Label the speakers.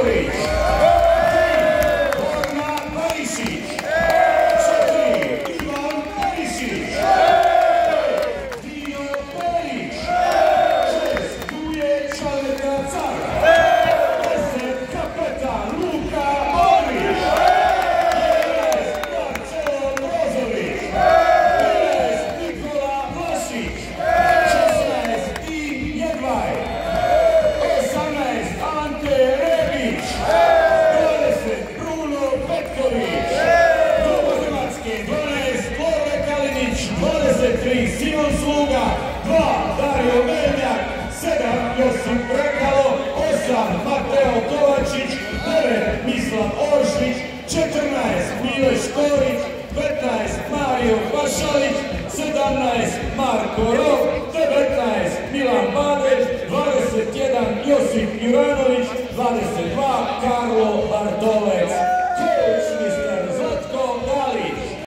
Speaker 1: victory. 23 Simon Sluga, 2 Dario Menjak, 7 Josip Brekalo, 8 Mateo Kovačić, 9 Mislav Oršić, 14 Mile Škorić, 15 Mario Pašalić, 17 Marko Rov, 19 Milan Badeć, 21 Josip Juranović, 22 Karlo Bartović.